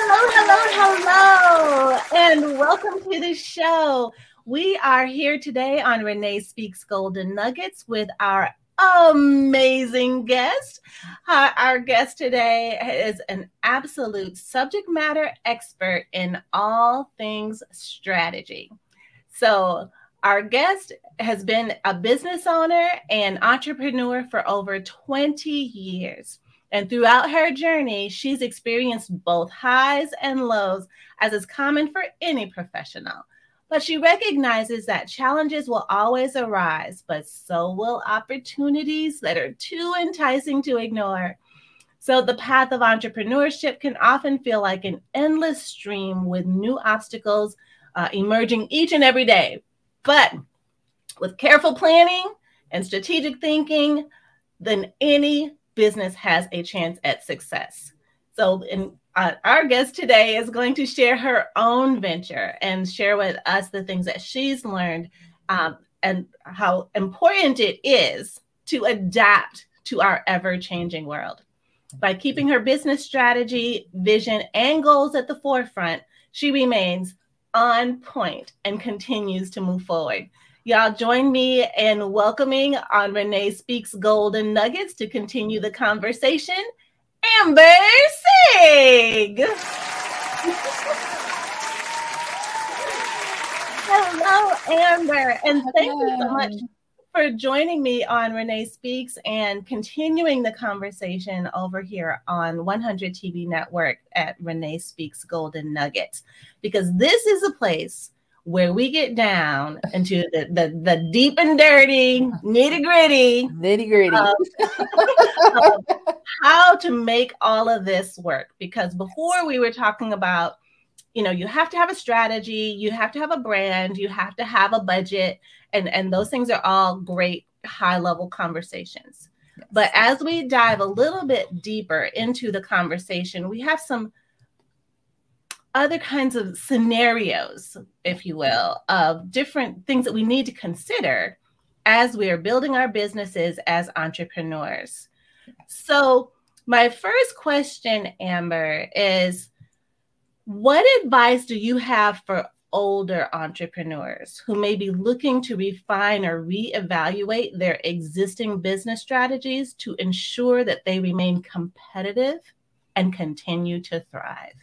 Hello, hello, hello, and welcome to the show. We are here today on Renee Speaks Golden Nuggets with our amazing guest. Our guest today is an absolute subject matter expert in all things strategy. So, our guest has been a business owner and entrepreneur for over 20 years. And throughout her journey, she's experienced both highs and lows, as is common for any professional. But she recognizes that challenges will always arise, but so will opportunities that are too enticing to ignore. So, the path of entrepreneurship can often feel like an endless stream with new obstacles uh, emerging each and every day. But with careful planning and strategic thinking, then any business has a chance at success. So, uh, our guest today is going to share her own venture and share with us the things that she's learned um, and how important it is to adapt to our ever changing world. By keeping her business strategy, vision, and goals at the forefront, she remains on point and continues to move forward. Y'all join me in welcoming on Renee Speaks Golden Nuggets to continue the conversation, Amber Sigg. Hello, Amber, and thank you so much for joining me on Renee Speaks and continuing the conversation over here on 100 TV Network at Renee Speaks Golden Nuggets, because this is a place where we get down into the, the, the deep and dirty, nitty gritty, nitty gritty, um, how to make all of this work. Because before we were talking about, you know, you have to have a strategy, you have to have a brand, you have to have a budget, and and those things are all great high level conversations. Yes. But as we dive a little bit deeper into the conversation, we have some other kinds of scenarios, if you will, of different things that we need to consider as we are building our businesses as entrepreneurs. So, my first question, Amber, is what advice do you have for older entrepreneurs who may be looking to refine or reevaluate their existing business strategies to ensure that they remain competitive and continue to thrive?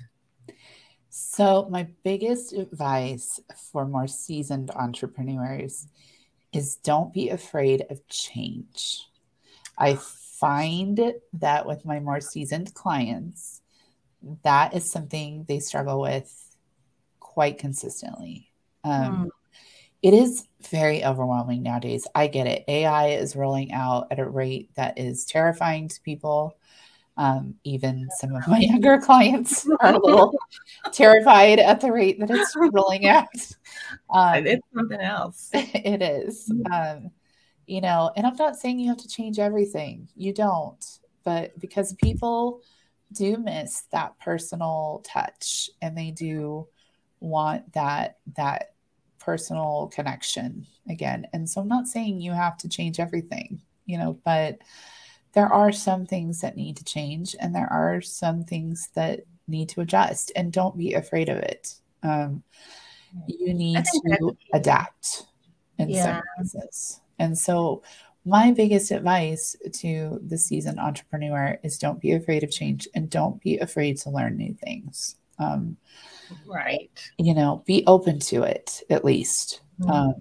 So, my biggest advice for more seasoned entrepreneurs is don't be afraid of change. I find that with my more seasoned clients, that is something they struggle with quite consistently. Um, mm. It is very overwhelming nowadays. I get it. AI is rolling out at a rate that is terrifying to people. Um, even some of my younger clients are a little terrified at the rate that it's rolling out. Um, it's something else. It is. Um, you know, and I'm not saying you have to change everything. You don't. But because people do miss that personal touch and they do want that that personal connection again. And so I'm not saying you have to change everything, you know, but there are some things that need to change and there are some things that need to adjust and don't be afraid of it. Um, you need to adapt in yeah. some cases. And so my biggest advice to the seasoned entrepreneur is don't be afraid of change and don't be afraid to learn new things. Um, right. you know be open to it at least. Mm-hmm. um,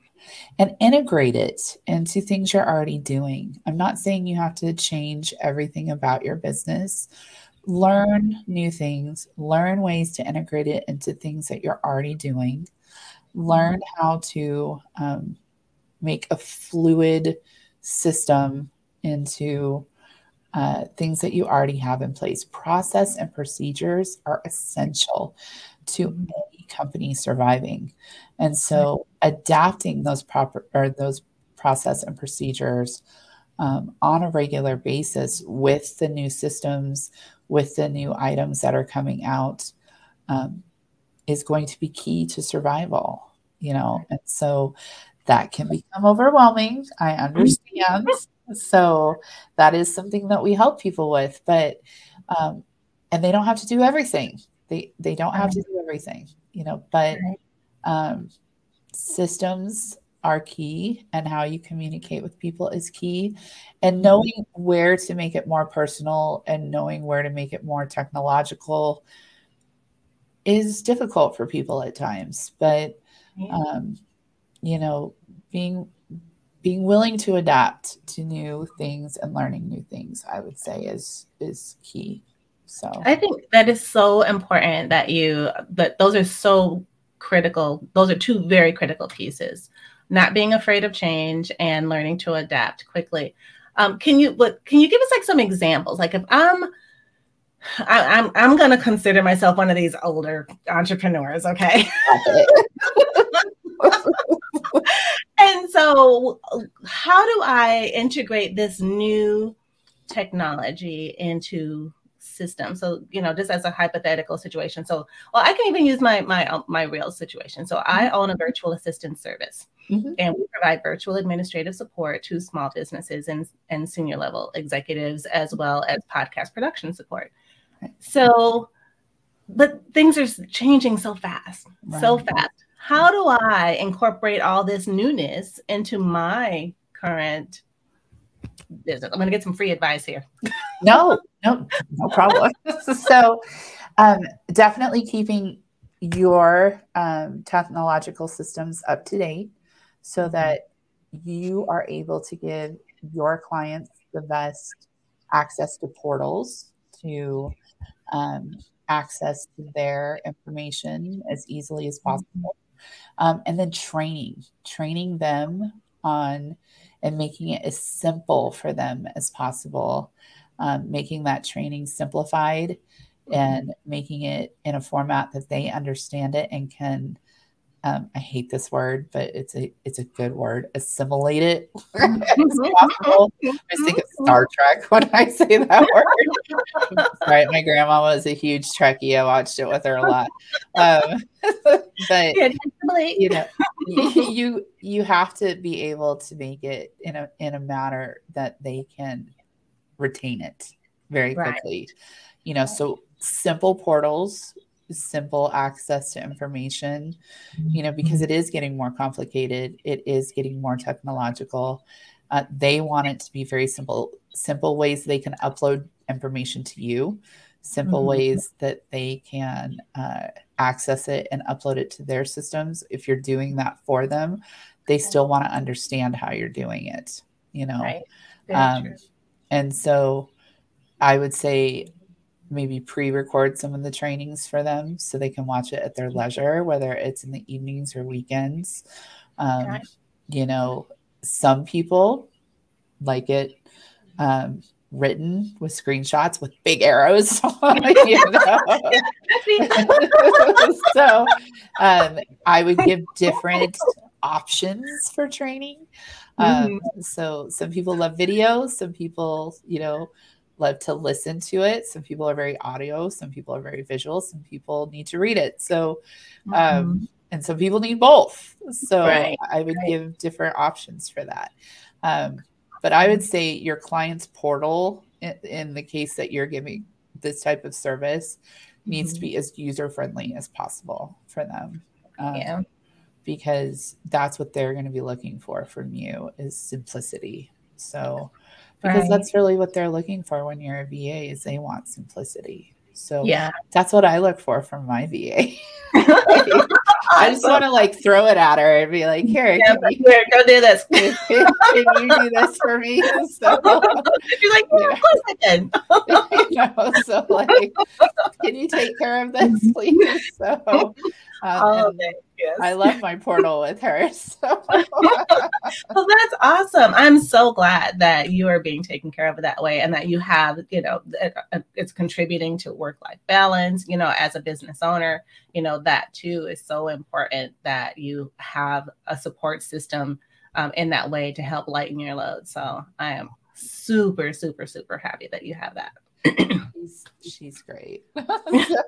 and integrate it into things you're already doing. I'm not saying you have to change everything about your business. Learn new things, learn ways to integrate it into things that you're already doing. Learn how to um, make a fluid system into uh, things that you already have in place. Process and procedures are essential to company surviving. And so adapting those proper or those process and procedures um, on a regular basis with the new systems, with the new items that are coming out, um, is going to be key to survival. You know, and so that can become overwhelming. I understand. so that is something that we help people with, but um, and they don't have to do everything. They they don't have to do everything, you know, but um, systems are key and how you communicate with people is key. And mm-hmm. knowing where to make it more personal and knowing where to make it more technological is difficult for people at times but um, you know being being willing to adapt to new things and learning new things i would say is is key so i think that is so important that you that those are so critical those are two very critical pieces not being afraid of change and learning to adapt quickly. Um, can you can you give us like some examples? Like if I'm I, am I'm, I'm gonna consider myself one of these older entrepreneurs, okay? and so how do I integrate this new technology into system. So, you know, just as a hypothetical situation. So, well, I can even use my my uh, my real situation. So, I mm-hmm. own a virtual assistant service. Mm-hmm. And we provide virtual administrative support to small businesses and, and senior level executives, as well as podcast production support. So, but things are changing so fast, right. so fast. How do I incorporate all this newness into my current business? I'm going to get some free advice here. no, no, no problem. so, um, definitely keeping your um, technological systems up to date so mm-hmm. that you are able to give your clients the best access to portals to um, access to their information as easily as mm-hmm. possible um, and then training training them on and making it as simple for them as possible um, making that training simplified mm-hmm. and making it in a format that they understand it and can um, I hate this word, but it's a it's a good word. Assimilate it as possible. I think of Star Trek when I say that word. right, my grandma was a huge Trekkie. I watched it with her a lot. Um, but you know, you you have to be able to make it in a in a manner that they can retain it very quickly. Right. You know, so simple portals simple access to information, you know, because it is getting more complicated, it is getting more technological. Uh, they want it to be very simple, simple ways they can upload information to you, simple mm-hmm. ways that they can uh, access it and upload it to their systems. If you're doing that for them, they still want to understand how you're doing it, you know. Right. Um, and so I would say maybe pre-record some of the trainings for them so they can watch it at their leisure whether it's in the evenings or weekends. Um, okay. you know some people like it um, written with screenshots with big arrows so um, i would give different options for training um, mm-hmm. so some people love videos some people you know love to listen to it. Some people are very audio, some people are very visual, some people need to read it. So, um, mm-hmm. and some people need both. So right. I would right. give different options for that. Um, but I would say your client's portal, in, in, the case that you're giving this type of service, needs mm-hmm. to be as user friendly as possible for them. Um, yeah. Because that's what they're going to be looking for from you is simplicity. So, because right. that's really what they're looking for when you're a VA is they want simplicity. So yeah, that's what I look for from my VA. I just want to like throw it at her and be like, here, yeah, you, here go do this. Can, you do this for me? So you're like, well, of course I can. you know, so like, can you take care of this, please? So um, oh, okay. Yes. I love my portal with her. So. well, that's awesome. I'm so glad that you are being taken care of that way and that you have, you know, it's contributing to work life balance. You know, as a business owner, you know, that too is so important that you have a support system um, in that way to help lighten your load. So I am super, super, super happy that you have that. she's, she's great. so,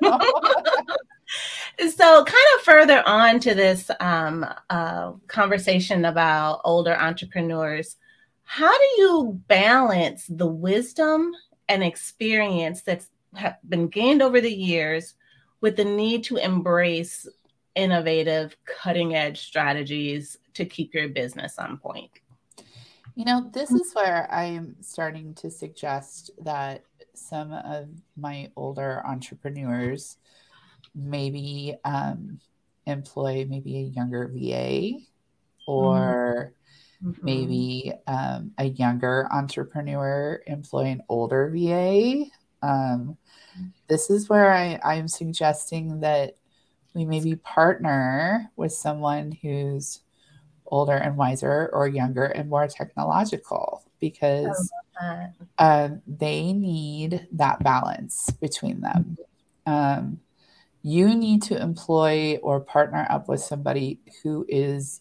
kind of further on to this um, uh, conversation about older entrepreneurs, how do you balance the wisdom and experience that's been gained over the years with the need to embrace innovative, cutting edge strategies to keep your business on point? You know, this is where I'm starting to suggest that some of my older entrepreneurs maybe um, employ maybe a younger VA or mm-hmm. maybe um, a younger entrepreneur employ an older VA. Um, this is where I, I'm suggesting that we maybe partner with someone who's older and wiser or younger and more technological because um, they need that balance between them. Um, you need to employ or partner up with somebody who is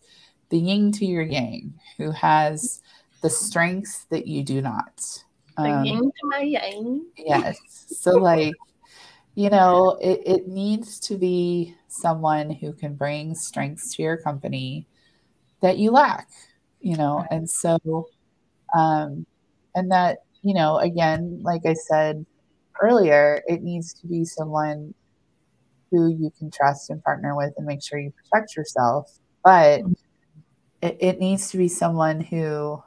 the yin to your yang, who has the strengths that you do not. The um, yin to my yang. Yes. So, like, you know, it, it needs to be someone who can bring strengths to your company that you lack, you know, and so, um, and that, you know, again, like I said earlier, it needs to be someone who you can trust and partner with and make sure you protect yourself. But mm-hmm. it, it needs to be someone who,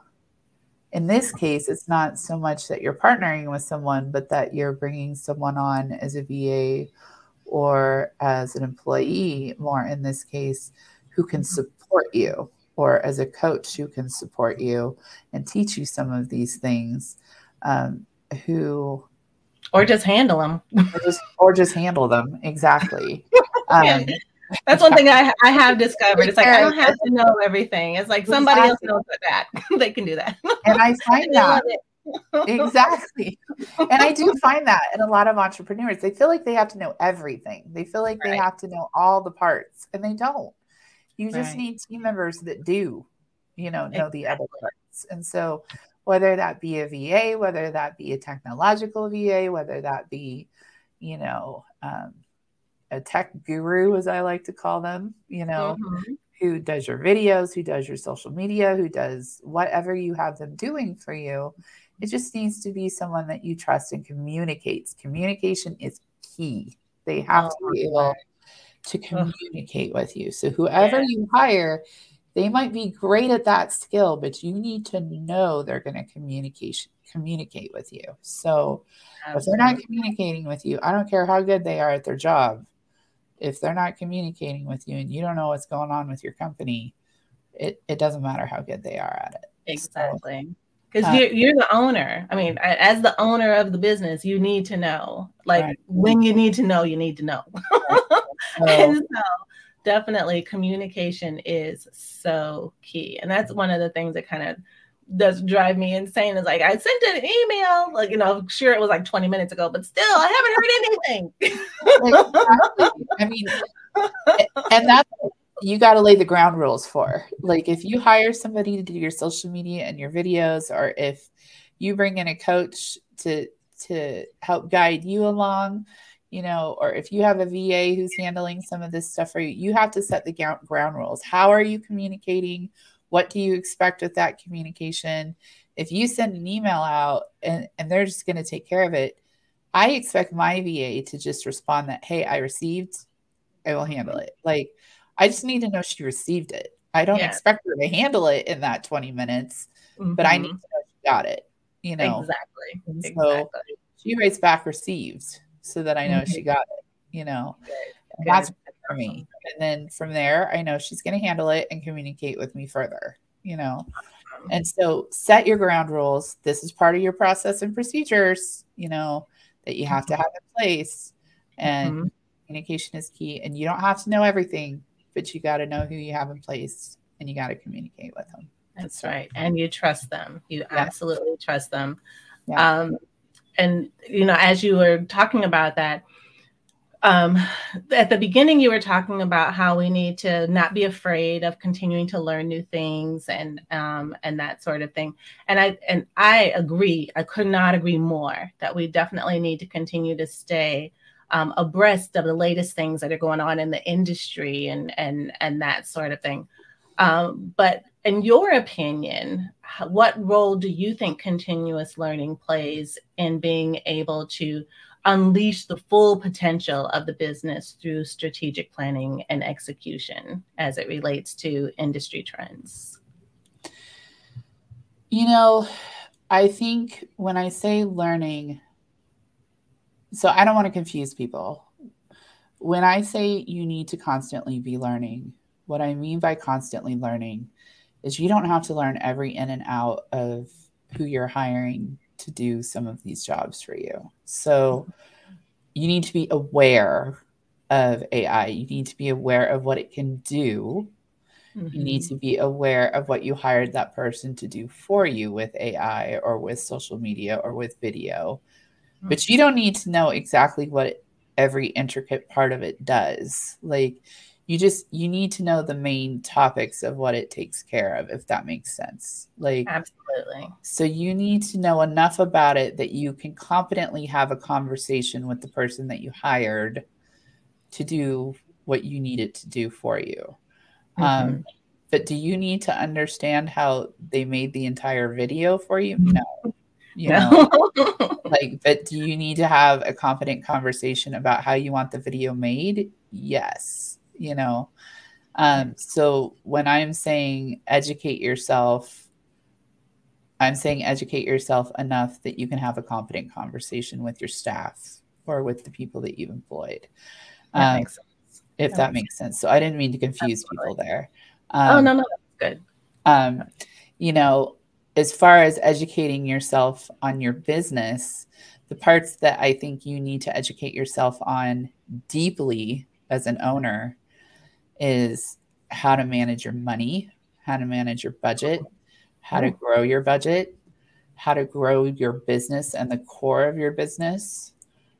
in this case, it's not so much that you're partnering with someone, but that you're bringing someone on as a VA or as an employee, more in this case, who can mm-hmm. support you, or as a coach who can support you and teach you some of these things, um, who or just handle them, or just, or just handle them exactly. Um, That's one thing I, I have discovered. It's like I don't have to know everything. It's like somebody exactly. else knows that. they can do that. And I find that exactly. And I do find that in a lot of entrepreneurs, they feel like they have to know everything. They feel like right. they have to know all the parts, and they don't. You just right. need team members that do, you know, know exactly. the other parts. And so, whether that be a VA, whether that be a technological VA, whether that be, you know, um, a tech guru, as I like to call them, you know, mm-hmm. who does your videos, who does your social media, who does whatever you have them doing for you, it just needs to be someone that you trust and communicates. Communication is key. They have oh, to be able to communicate with you. So whoever yeah. you hire, they might be great at that skill, but you need to know they're going to communication communicate with you. So Absolutely. if they're not communicating with you, I don't care how good they are at their job. If they're not communicating with you and you don't know what's going on with your company, it, it doesn't matter how good they are at it. Exactly. So, because uh, you're, you're the owner. I mean, as the owner of the business, you need to know. Like right. when you need to know, you need to know. and so definitely communication is so key. And that's one of the things that kind of does drive me insane is like I sent an email, like you know, sure it was like 20 minutes ago, but still I haven't heard anything. I mean, and that's you got to lay the ground rules for. Like if you hire somebody to do your social media and your videos, or if you bring in a coach to to help guide you along, you know, or if you have a VA who's handling some of this stuff for you, you have to set the ground rules. How are you communicating? What do you expect with that communication? If you send an email out and, and they're just going to take care of it, I expect my VA to just respond that, hey, I received, I will handle it. Like, I just need to know she received it. I don't yeah. expect her to handle it in that 20 minutes, mm-hmm. but I need mm-hmm. to know she got it, you know? Exactly. So exactly. she writes back received so that I know mm-hmm. she got it, you know? That's for me. And then from there, I know she's going to handle it and communicate with me further, you know? And so set your ground rules. This is part of your process and procedures, you know, that you have to mm-hmm. have in place. And mm-hmm. communication is key. And you don't have to know everything but you got to know who you have in place and you got to communicate with them. That's right. And you trust them. You yeah. absolutely trust them. Yeah. Um, and, you know, as you were talking about that, um, at the beginning, you were talking about how we need to not be afraid of continuing to learn new things and um, and that sort of thing. And I and I agree. I could not agree more that we definitely need to continue to stay um, abreast of the latest things that are going on in the industry and and and that sort of thing. Um, but in your opinion, what role do you think continuous learning plays in being able to unleash the full potential of the business through strategic planning and execution as it relates to industry trends? You know, I think when I say learning, so I don't want to confuse people. When I say you need to constantly be learning, what I mean by constantly learning is you don't have to learn every in and out of who you're hiring to do some of these jobs for you. So you need to be aware of AI. You need to be aware of what it can do. Mm-hmm. You need mm-hmm. to be aware of what you hired that person to do for you with AI or with social media or with video. Mm-hmm. But you don't need to know exactly what every intricate part of it does. Like you just you need to know the main topics of what it takes care of if that makes sense. Like absolutely. so you need to know enough about it that you can competently have a conversation with the person that you hired to do what you need it to do for you. Um, mm-hmm. um, but do you need to understand how they made the entire video for you? No. You know? Like but do you need to have a confident conversation about how you want the video made? Yes you know? Um, so when i'm saying educate yourself i'm saying educate yourself enough that you can have a competent conversation with your staff or with the people that you've employed. Um, if that, that makes sense. sense so i didn't mean to confuse Absolutely. people there. Oh, um, oh no no that's good. um, you know as far as educating yourself on your business the parts that i think you need to educate yourself on deeply as an owner is how to manage your money, how to manage your budget, how to grow your budget, how to grow your business and the core of your business,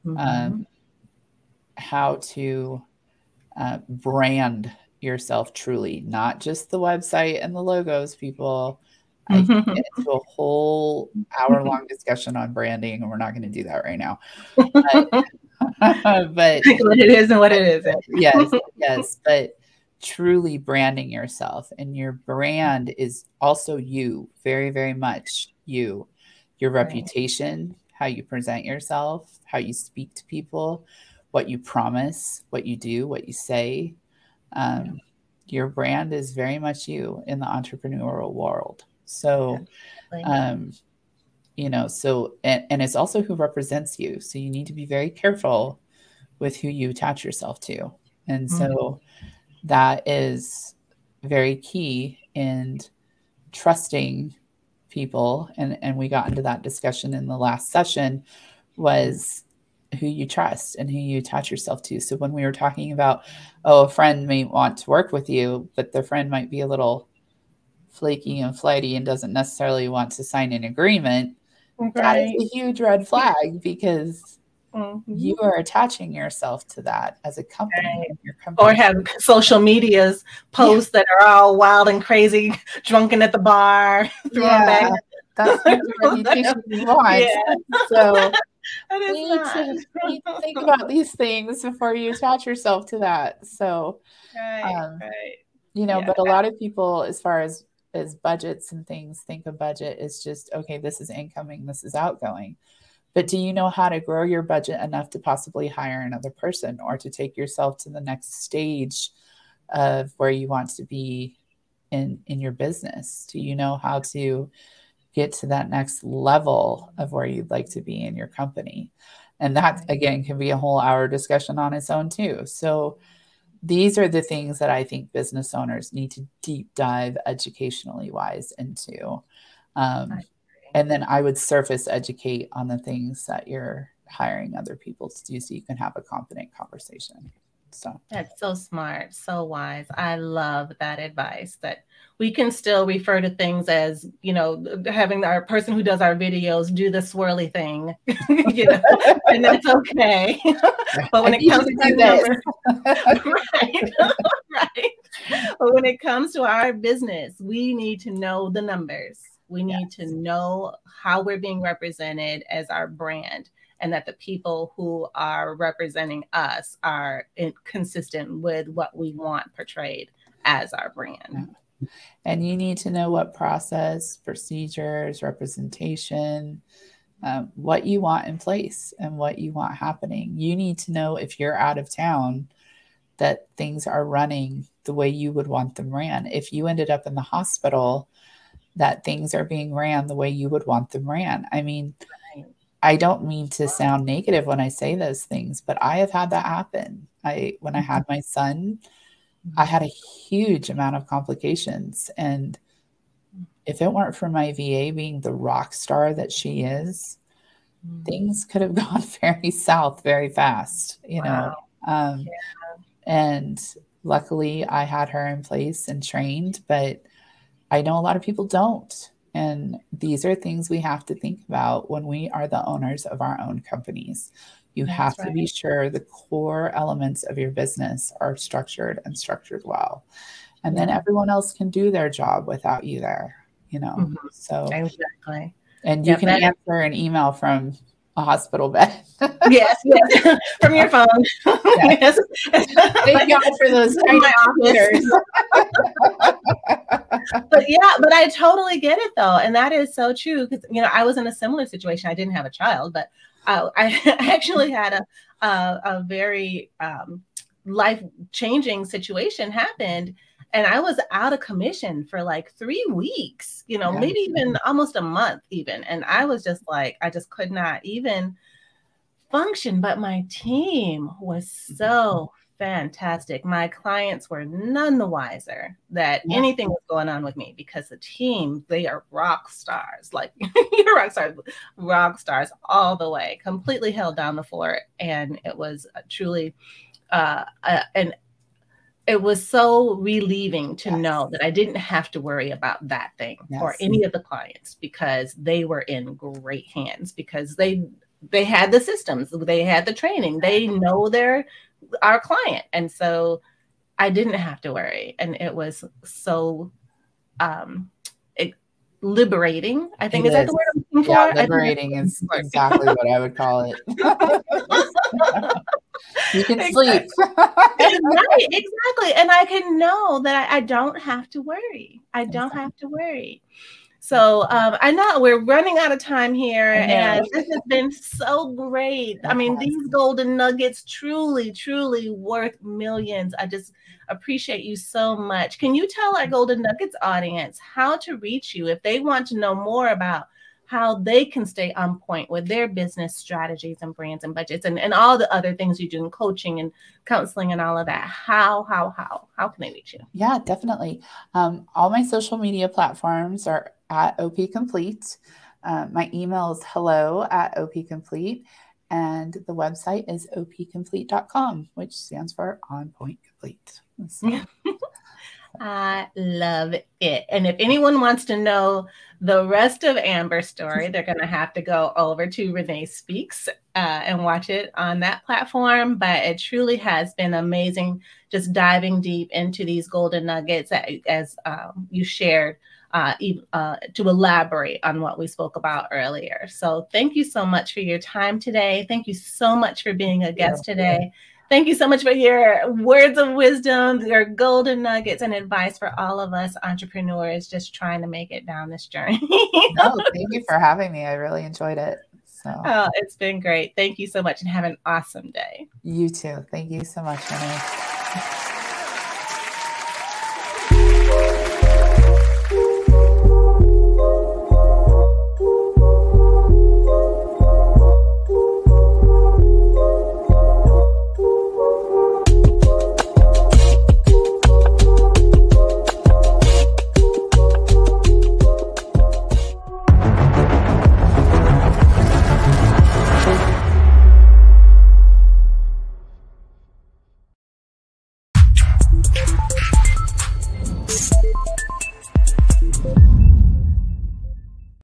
mm-hmm. um, how to uh, brand yourself truly, not just the website and the logos, people. I can get into a whole hour long discussion on branding, and we're not going to do that right now. But, but what it is and what it isn't. yes, yes. But truly branding yourself and your brand is also you very very much you. Your reputation how you present yourself how you speak to people what you promise what you do what you say. Um, your brand is very much you in the entrepreneurial world. So um, you know so and, and it's also who represents you. So you need to be very careful with who you attach yourself to. And mm-hmm. That is very key in trusting people and and we got into that discussion in the last session was who you trust and who you attach yourself to so when we were talking about oh a friend may want to work with you but their friend might be a little flaky and flighty and doesn't necessarily want to sign an agreement right. that is a huge red flag because Mm-hmm. You are attaching yourself to that as a company, right. or have social medias posts yeah. that are all wild and crazy, drunken at the bar, throwing yeah. back. That's the reputation you want. Yeah. So you need, to, need, to, think about these things before you attach yourself to that. So, right, um, right. you know, yeah. but a lot of people, as far as as budgets and things, think of budget is just okay. This is incoming. This is outgoing but do you know how to grow your budget enough to possibly hire another person or to take yourself to the next stage of where you want to be in in your business? Do you know how to get to that next level of where you'd like to be in your company? And that again can be a whole hour discussion on its own too. So these are the things that I think business owners need to deep dive educationally wise into. Um, and then I would surface educate on the things that you're hiring other people to do so you can have a confident conversation. So that's so smart, so wise. I love that advice that we can still refer to things as, you know, having our person who does our videos do the swirly thing, you know, and that's okay. but when it comes to numbers, right, right. But when it comes to our business, we need to know the numbers we need yes. to know how we're being represented as our brand and that the people who are representing us are in, consistent with what we want portrayed as our brand. And you need to know what process, procedures, representation, um, what you want in place and what you want happening. You need to know if you're out of town that things are running the way you would want them ran. If you ended up in the hospital, that things are being ran the way you would want them ran. I mean, I don't mean to sound negative when I say those things, but I have had that happen. I when I had my son, I had a huge amount of complications and if it weren't for my VA being the rock star that she is, mm. things could have gone very south very fast, you know. Wow. Um, yeah. And luckily, I had her in place and trained, but I know a lot of people don't. And these are things we have to think about when we are the owners of our own companies. You That's have right. to be sure the core elements of your business are structured and structured well. And yeah. then everyone else can do their job without you there you know. Mm-hmm. So exactly. And you yeah, can answer an email from a hospital bed. yes, yes, from your phone. yes. Thank God for those my office. but yeah, but I totally get it though, and that is so true because you know I was in a similar situation. I didn't have a child, but uh, I actually had a a, a very um, life changing situation happened and I was out of commission for like three weeks, you know, yeah. maybe even almost a month, even. And I was just like, I just could not even function. But my team was so fantastic. My clients were none the wiser that yeah. anything was going on with me because the team, they are rock stars, like you're rock stars, rock stars all the way, completely held down the fort. And it was truly uh, an it was so relieving to yes. know that I didn't have to worry about that thing yes. or any of the clients because they were in great hands because they they had the systems, they had the training, they know their our client. And so I didn't have to worry. And it was so um it, liberating. I think it is, is that the word I'm looking for? Yeah, liberating is exactly what I would call it. You can sleep. right, exactly. And I can know that I, I, don't have to worry. I don't have to worry. So um, I know we're running out of time here, and this has been so great. I mean, these golden nuggets truly, truly worth millions. I just appreciate you so much. Can you tell our golden nuggets audience how to reach you if they want to know more about how they can stay on point with their business strategies and brands and budgets and, and all the other things you do in coaching and counseling and all of that. How, how, how, how can they reach you? Yeah, definitely. Um, all my social media platforms are at OP Complete. Uh, my email is hello at OP Complete. And the website is opcomplete.com, which stands for On Pointe Complete. So. I love it. And if anyone wants to know the rest of Amber's story, they're going to have to go over to Renee Speaks uh, and watch it on that platform. But it truly has been amazing just diving deep into these golden nuggets as um, you shared. Uh, uh, to elaborate on what we spoke about earlier. So, thank you so much for your time today. Thank you so much for being a guest today. Thank you so much for your words of wisdom, your golden nuggets, and advice for all of us entrepreneurs just trying to make it down this journey. no, thank you for having me. I really enjoyed it. So. Oh, it's been great. Thank you so much and have an awesome day. You too. Thank you so much, Renee.